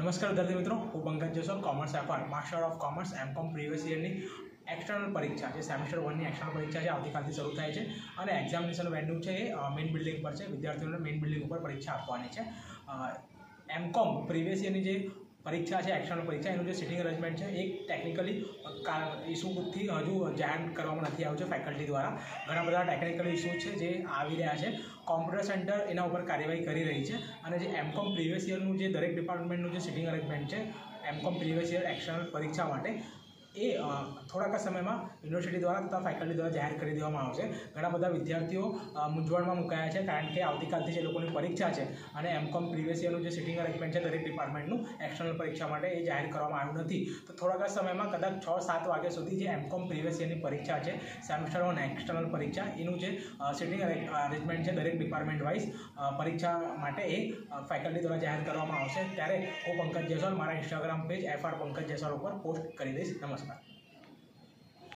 નમસ્કાર વિદ્યાર્થી મિત્રો, હું Pankaj Jasol commerce FR master of commerce M Com previous યરની external પરીક્ષા જે સેમેસ્ટર વનની એક્સટર્નલ પરીક્ષા છે. આવતીકાલથી શરૂ થાય છે. અને એક્ઝામિનેશન વેન્યુ છે એ મેઇન બિલ્ડિંગ પર છે. વિદ્યાર્થીઓને મેઇન બિલ્ડિંગ ઉપર પરીક્ષા આપવાની છે. એમ કોમ પ્રીવિયસ યરની જે પરીક્ષા છે એક્સટર્નલ પરીક્ષા, એનું જે સિટિંગ અરેન્જમેન્ટ છે, એ ટેકનિકલી ઇસ્યુથી હજુ જાહેર કરવામાં નથી આવ્યું છે ફેકલ્ટી દ્વારા. ઘણા બધા ટેકનિકલ ઇસ્યુ છે જે આવી રહ્યા છે. કોમ્પ્યુટર સેન્ટર એના ઉપર કાર્યવાહી કરી રહી છે અને જે એમકોમ પ્રીવિયસ યરનું જે દરેક ડિપાર્ટમેન્ટનું જે સિટિંગ અરેન્જમેન્ટ છે M Com previous year external પરીક્ષા માટે એ થોડાક સમયમાં યુનિવર્સિટી દ્વારા તથા ફેકલ્ટી દ્વારા જાહેર કરી દેવામાં આવશે. ઘણા બધા વિદ્યાર્થીઓ મૂંઝવણમાં મુકાયા છે કારણ કે આવતીકાલથી જે લોકોની પરીક્ષા છે અને એમકોમ પ્રીવિયસ યરનું જે સિટિંગ અરેન્જમેન્ટ છે દરેક ડિપાર્ટમેન્ટનું એક્સટર્નલ પરીક્ષા માટે એ જાહેર કરવામાં આવ્યું નથી. તો થોડાક સમયમાં કદાચ છ, સાત વાગ્યા સુધી જે એમકોમ પ્રીવિયસ યરની પરીક્ષા છે સેમેસ્ટર વન એક્સટર્નલ પરીક્ષા, એનું જે સિટિંગ અરેન્જમેન્ટ છે દરેક ડિપાર્ટમેન્ટ વાઇઝ પરીક્ષા માટે એ ફેકલ્ટી દ્વારા જાહેર કરવામાં આવશે. ત્યારે હું પંકજ જયસ્વાલ મારા Instagram page FR Pankaj Jaiswal ઉપર પોસ્ટ કરી દઈશ. નમસ્કાર. doesn't matter.